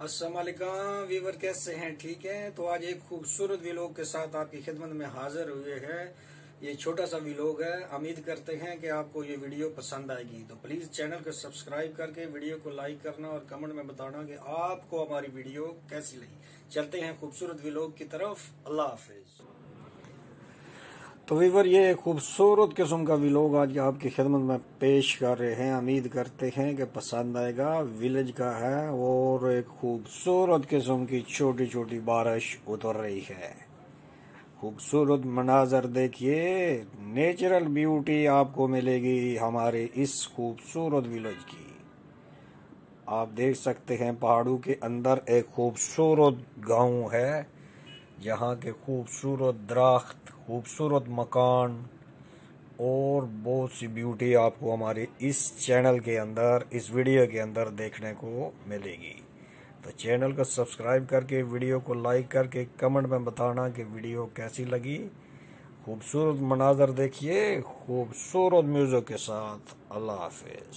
السلام علیکم، ویور کیسے ہیں؟ ٹھیک ہیں؟ تو آج ایک خوبصورت ویلوگ کے ساتھ آپ کی خدمت میں حاضر ہوئے ہیں۔ یہ چھوٹا سا ویلوگ ہے۔ امید کرتے ہیں کہ آپ کو یہ ویڈیو پسند آئے گی۔ تو پلیز چینل کو سبسکرائب کر کے ویڈیو کو لائک کرنا اور کمنٹ میں بتانا کہ آپ کو ہماری ویڈیو کیسی لگی۔ چلتے ہیں خوبصورت ویلوگ کی طرف۔ اللہ حافظ۔ تو ویور یہ خوبصورت قسم کا ویلوگ آج آپ کی خدمت میں پیش کر رہے ہیں، امید کرتے ہیں کہ پسند آئے گا۔ ویلج کا ہے اور ایک خوبصورت قسم کی چھوٹی چھوٹی بارش اتر رہی ہے۔ خوبصورت مناظر دیکھیے، نیچرل بیوٹی آپ کو ملے گی ہمارے اس خوبصورت ویلج کی۔ آپ دیکھ سکتے ہیں پہاڑوں کے اندر ایک خوبصورت گاؤں ہے، جہاں کے خوبصورت درخت خوبصورت مکان اور بہت سی بیوٹی آپ کو ہمارے اس چینل کے اندر، اس ویڈیو کے اندر دیکھنے کو ملے گی۔ تو چینل کو سبسکرائب کر کے ویڈیو کو لائک کر کے کمنٹ میں بتانا کہ ویڈیو کیسی لگی۔ خوبصورت مناظر دیکھیے، خوبصورت میوزک کے ساتھ۔ اللہ حافظ۔